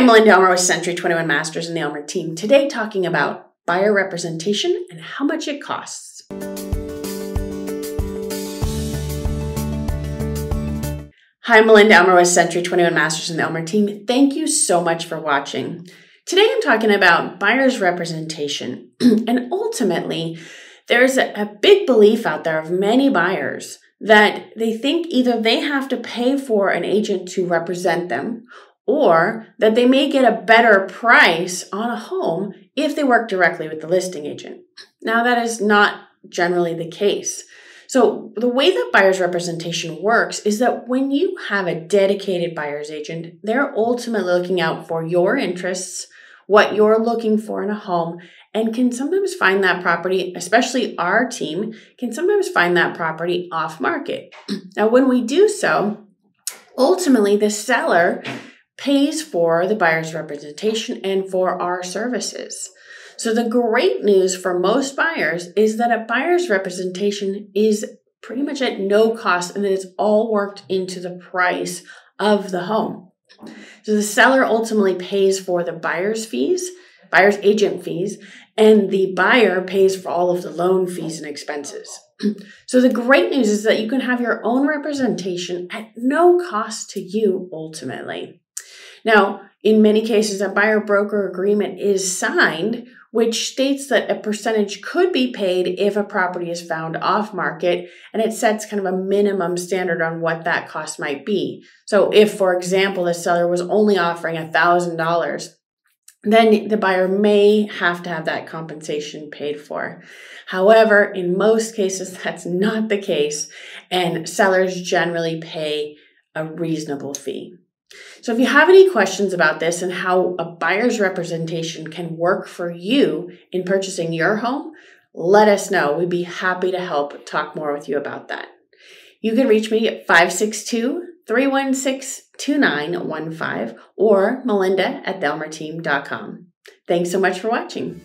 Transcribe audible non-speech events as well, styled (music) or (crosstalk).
I'm Melinda Elmer with Century 21 Masters and the Elmer team. Today, talking about buyer representation and how much it costs. Hi, I'm Melinda Elmer with Century 21 Masters and the Elmer team. Thank you so much for watching. Today, I'm talking about buyer's representation. (clears throat) and ultimately, there's a, a big belief out there of many buyers that they think either they have to pay for an agent to represent them or that they may get a better price on a home if they work directly with the listing agent. Now, that is not generally the case. So, the way that buyer's representation works is that when you have a dedicated buyer's agent, they're ultimately looking out for your interests, what you're looking for in a home, and can sometimes find that property, especially our team, can sometimes find that property off market. (clears throat) Now, when we do so, ultimately the seller pays for the buyer's representation and for our services. So, the great news for most buyers is that a buyer's representation is pretty much at no cost and that it's all worked into the price of the home. So, the seller ultimately pays for the buyer's fees, buyer's agent fees, and the buyer pays for all of the loan fees and expenses. (clears throat) so, the great news is that you can have your own representation at no cost to you ultimately. Now, in many cases, a buyer broker agreement is signed, which states that a percentage could be paid if a property is found off market, and it sets kind of a minimum standard on what that cost might be. So, if, for example, the seller was only offering $1,000, then the buyer may have to have that compensation paid for. However, in most cases, (laughs) that's not the case, and sellers generally pay a reasonable fee. So, if you have any questions about this and how a buyer's representation can work for you in purchasing your home, let us know. We'd be happy to help talk more with you about that. You can reach me at 562 316 2915 or melinda at theelmerteam.com. Thanks so much for watching.